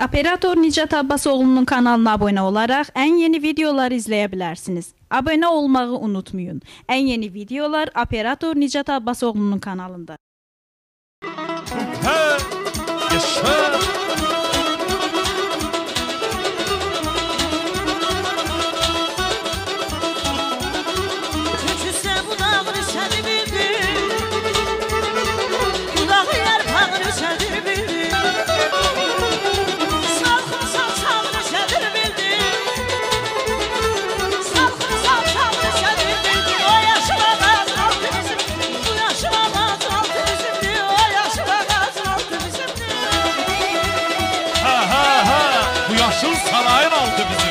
Operator Nicat Abbasoğlu'nun kanalına abone olarak en yeni videoları izleyebilirsiniz. Abone olmayı unutmayın. En yeni videolar Operator Nicat Abbasoğlu'nun kanalında. He, yaşa. Yaşıl sarayın altı bizimdir.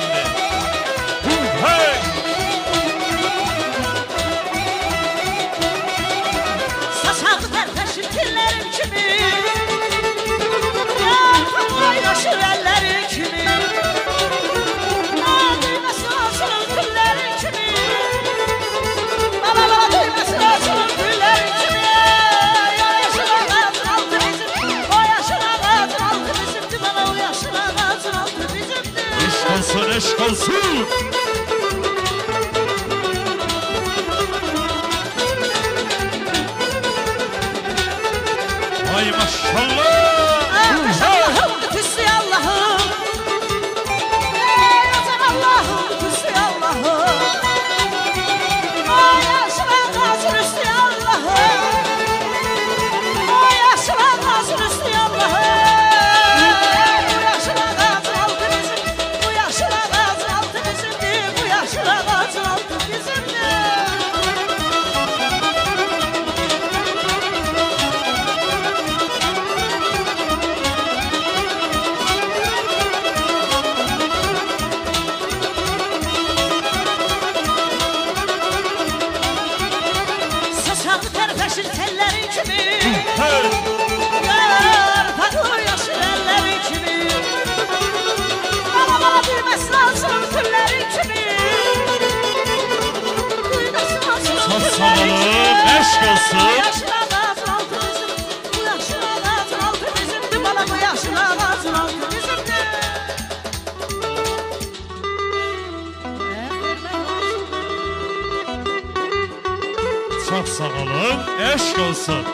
Olsun, eşk olsun. Ay maşallah. Saçağı tərpəşir tellərin kimi Hey. Yarpaqlı yaşıl əllərin kimi Bala bala düyməsi açılır güllərin kimi açılır Sağ güllərin kimi olun, eşq olsun. Çok sağ olun, eşk olsun.